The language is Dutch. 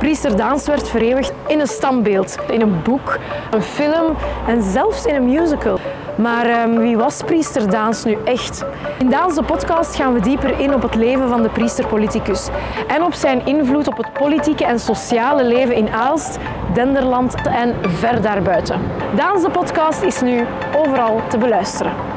Priester Daans werd vereeuwigd in een standbeeld, in een boek, een film en zelfs in een musical. Maar ehm, wie was priester Daans nu echt? In Daans de podcast gaan we dieper in op het leven van de priester-politicus en op zijn invloed op het politieke en sociale leven in Aalst, Denderland en ver daarbuiten. Daans de podcast is nu overal te beluisteren.